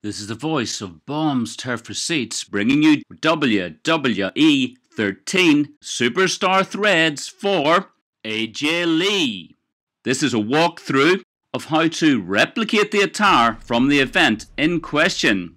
This is the voice of Bombs Turf Receipts bringing you WWE 13 Superstar Threads for AJ Lee. This is a walkthrough of how to replicate the attire from the event in question.